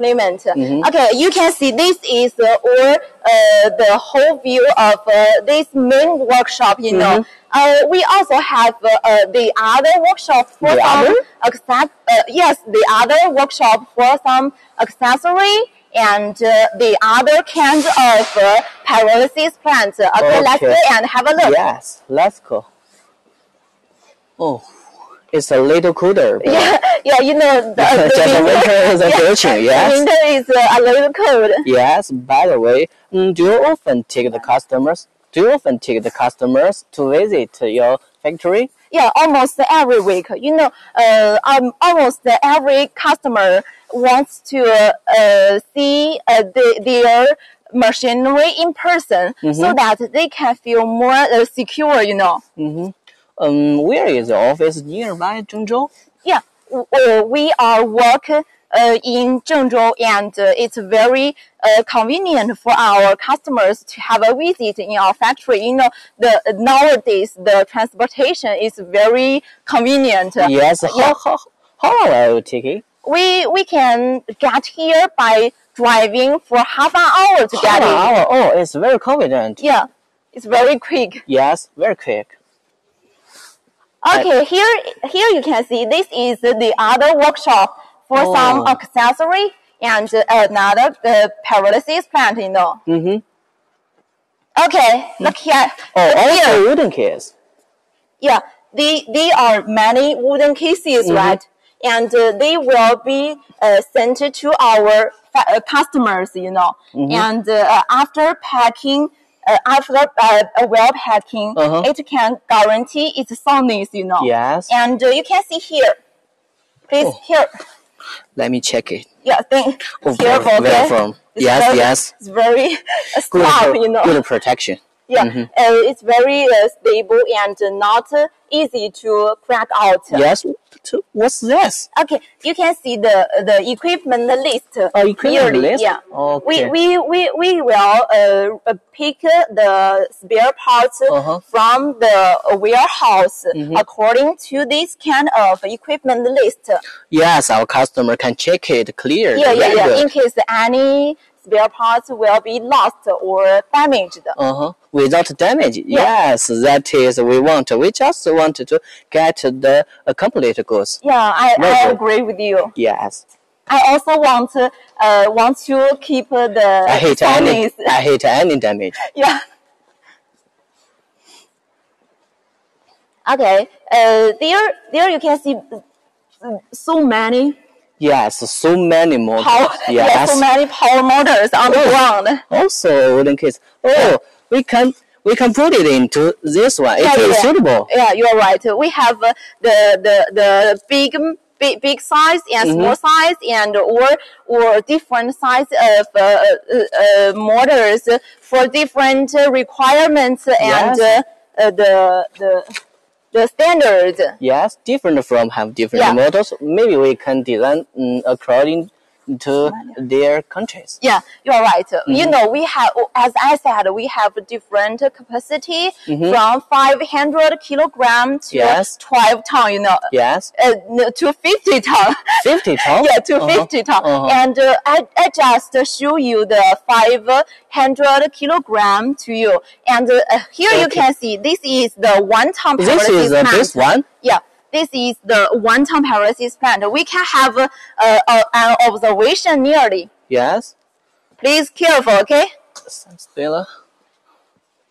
implement. Mhm. Okay, you can see this is uh, or uh, the whole view of uh, this main workshop. You know, uh, we also have uh, uh, the other workshop for The some other? access. Uh, yes, the other workshop for some accessory. And uh, the other kind of uh, pyrolysis plant. Okay, let's go and have a look. Yes, let's go. Oh, it's a little but Yeah, yeah, you know, the, winter, winter is approaching, yes. winter is uh, a little cold. Yes, by the way, mm, do you often take the customers? Do you often take the customers to visit your factory? Yeah, almost every week. You know, uh, um, almost every customer wants to uh, see uh, the, their machinery in person so that they can feel more uh, secure. You know. Mm-hmm. Um, where is the office nearby Zhengzhou? Yeah, uh, we are work uh, in Zhengzhou, and uh, it's very uh, convenient for our customers to have a visit in our factory. You know, the nowadays the transportation is very convenient. Yes. How, Yeah. how, how long are you taking? We we can get here by driving for half an hour to Half get an hour. Oh, it's very convenient. Yeah, it's very quick. Yes, very quick. Okay, here here you can see this is the other workshop for Oh. some accessory and another uh, pyrolysis plant. You know. Mm-hmm. Okay, look here. Oh, Look also here. wooden case. Yeah, they, they are many wooden cases, Mhm. right? And uh, they will be uh, sent to our fa- uh, customers, you know. Mhm. And uh, after packing, uh, after uh, well packing, Uh-huh. it can guarantee its soundness, you know. Yes. And uh, you can see here. Please, Oh. here. Let me check it. Yeah, thank Oh, very okay? firm. It's Yes, very, yes. It's very uh, sharp, you know. good protection. Yeah, Mhm. uh, it's very uh, stable and uh, not uh, easy to crack out. Yes. What's this? Okay, you can see the the equipment list. Oh, equipment clearly. list? Yeah. Okay. We, we, we, we will uh, uh, pick the spare parts Uh-huh. from the warehouse Mhm. according to this kind of equipment list. Yes, our customer can check it clearly. Yeah, yeah, yeah. In case any spare parts will be lost or damaged. Uh-huh. Without damage. Yeah. Yes, that is we want. We just want to get the uh, complete goods. Yeah, I, I agree with you. Yes. I also want to, uh, want to keep uh, the I hate any. I hate any damage. Yeah. Okay. Uh, there, there you can see uh, so many Yes, so many motors. power, yeah, Yes. so many power motors on the ground. also wooden case. Oh, we can we can put it into this one. It Yeah, is yeah. suitable. Yeah, you're right. We have uh, the the the big big big size and Mm-hmm. small size and or or different size of uh, uh, uh, motors for different requirements and Yes. uh, uh, the the the standards. Yes, different from have different Yeah. models. Maybe we can design mm, according to their countries. Yeah, you're right. Mm-hmm. You know, we have, as I said, we have different capacity Mhm. from 500 kilogram to Yes. 12 ton. You know, Yes, uh, to 50 ton. fifty ton. yeah, to Uh-huh. 50 ton. Uh-huh. And uh, I, I just show you the 500 kilogram to you. And uh, here you can see this is the one ton This is pyrolysis this one. Yeah, this is the one ton pyrolysis plant. We can have uh, uh, an observation nearly. Yes. Please careful, okay? Still.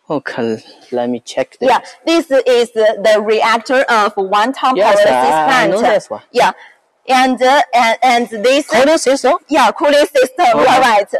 Okay, let me check this. Yeah, this is the, the reactor of one ton Yes, pyrolysis I- I plant. know this one. Yeah, and uh, and and this Cooling system. yeah cooling system. Uh-huh. Right.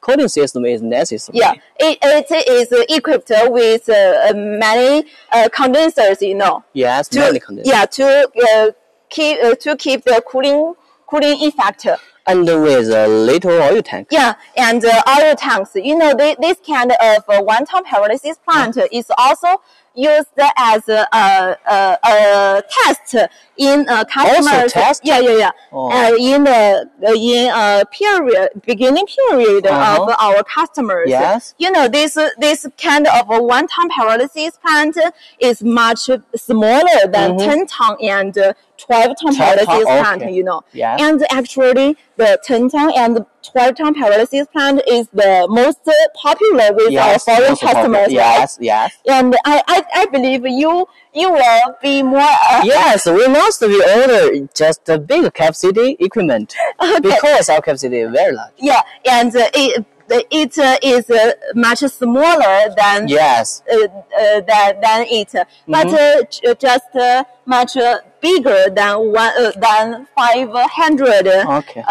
Cooling system is necessary. Yeah, it, it is equipped with uh, many uh, condensers. You know, Yes, to many condensers. yeah to uh, keep uh, to keep the cooling cooling effect. And with a little oil tank. Yeah, and uh, oil tanks. You know, they, this kind of uh, one-time pyrolysis plant is also used as a, a, a, a test in uh, customers. test? Yeah, yeah, yeah. Oh. Uh, in the uh, in a period beginning period Uh-huh. of our customers. Yes. You know this this kind of a one ton pyrolysis plant is much smaller than ten ton and uh, twelve 12 ton, pyrolysis plant. okay. You know. Yes. And actually, the 10 ton and 12 ton pyrolysis plant is the most popular with Yes, our foreign popular. customers, Yes, yes. And I, I, I believe you you will be more. Uh, Yes, we must be order just a big capacity equipment because our capacity is very large. Yeah, and uh, it it uh, is uh, much smaller than Yes, uh, uh, than, than it, but Mm-hmm. uh, just uh, much uh, bigger than one uh, than 500 Okay.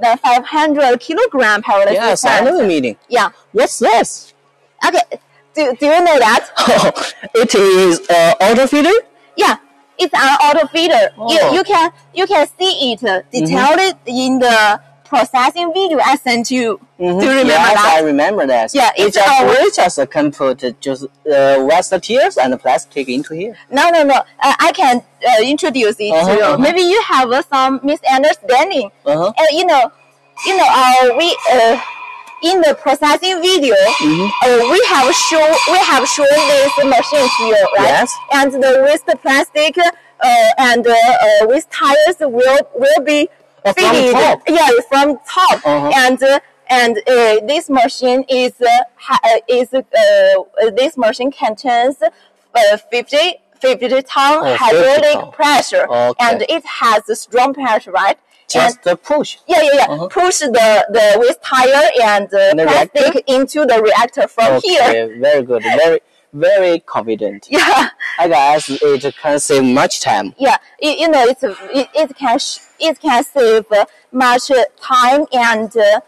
Than 500 kilogram pyrolysis yes, I know the meeting. Yeah. What's this? Okay. Do, do you know that? it is uh, auto feeder. Yeah. It's an auto feeder. Oh. You, you can you can see it detailed in the processing video I sent you. Do you remember yes, that? I remember that. Yeah, it it's just we just can put just uh, waste tears and plastic into here. No, no, no. Uh, I can uh, introduce it Uh-huh, to you. uh-huh. Maybe you have uh, some misunderstanding. Uh-huh. Uh, you know, you know, uh, we uh, in the processing video, Mm-hmm. uh, we have show we have shown this machine here, right? Yes. And the waste plastic uh, and uh, uh, with tires will will be Uh, from top. Yeah, from top. Uh-huh. And uh, and uh, this machine is uh, uh, is uh, uh, this machine contains uh, 50 50 ton Oh, 50 hydraulic ton. pressure, Okay. and it has a strong pressure, right? And Just push. yeah, yeah, yeah. Uh-huh. Push the the waste tire and uh, And the plastic into the reactor from okay, here. very good. Very, very confident. Yeah, I guess it can save much time. yeah. You, you know, it's it, it can it can save much time and uh,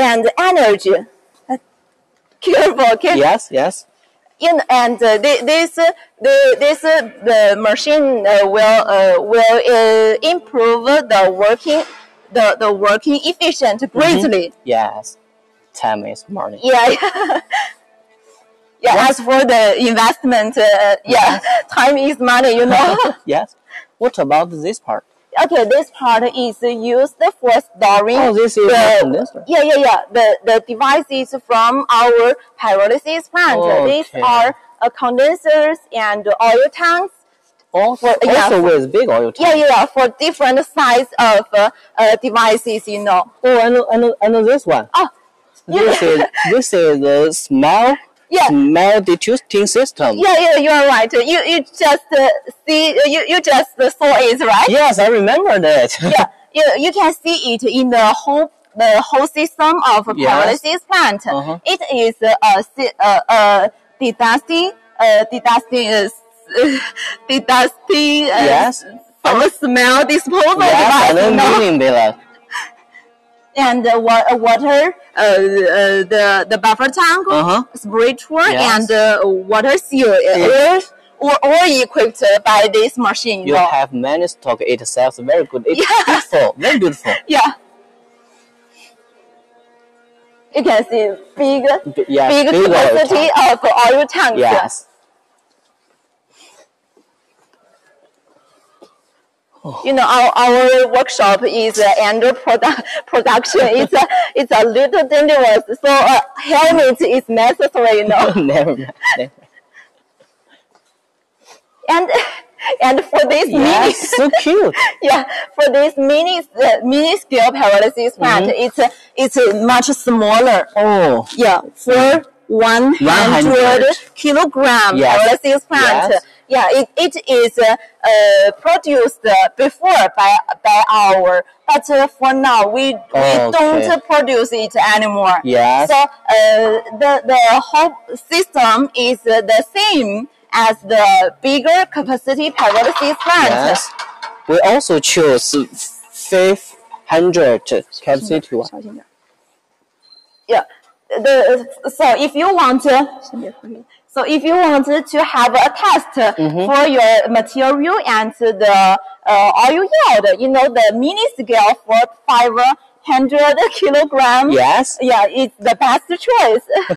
and energy. Careful, careful. Yes, yes. in and uh, thi- this uh, the this uh, the machine uh, will uh, will uh, improve the working the, the working efficient greatly. Yes. Time is money. Yeah. yeah. As for the investment, uh, yeah, time is money. You know. Yes. What about this part? okay, this part is used for storing. Oh, this is the, condenser. Yeah, yeah, yeah. The the devices from our pyrolysis plant. These are uh, condensers and oil tanks. Also, Well, yeah. also with big oil tank. Yeah, yeah, yeah, for different size of uh, uh, devices, you know. Oh, I know, I know, I know this one. Oh, This yeah. is this is the smell Yeah. smell detecting system. Yeah, yeah, you are right. You you just uh, see you you just saw it, right? Yes, I remember that. Yeah, you you can see it in the whole the whole system of a Yes. plant. Uh-huh. It is a a a dedusting uh dedusting is dedusting uh, Yes. some smell disposal yes, I device, know you know? meaning, Bella. And uh, wa- water, uh, uh, the the buffer tank, Uh-huh. tool, Yes. and uh, water seal, uh, Yes. all, all, equipped by this machine. You have many stock. It sells very good. It's Yeah. beautiful, very beautiful. Yeah. You can see big, B- yes, big big capacity of oil tanks. Yes. You know, our, our workshop is uh, under produ- production. It's a, it's a little dangerous, so a helmet is necessary, you know. never. Never. and and for this Yes, so cute. yeah, for this mini uh, mini scale pyrolysis plant, Mm-hmm. it's uh, it's uh, much smaller. Oh, Yeah, for 100 100 kilogram Yes. pyrolysis plant. Yes. Yeah, it, it is uh, uh, produced before by by our, but uh, for now we, we Okay. don't produce it anymore. Yes. So uh, the the whole system is uh, the same as the bigger capacity pyrolysis plant. yes. We also choose 500 capacity one. Yeah. The so if you want to so if you want to have a test Mm-hmm. for your material and the uh, oil yield, you know the mini scale for 500 kilogram. Yes. Yeah, it's the best choice.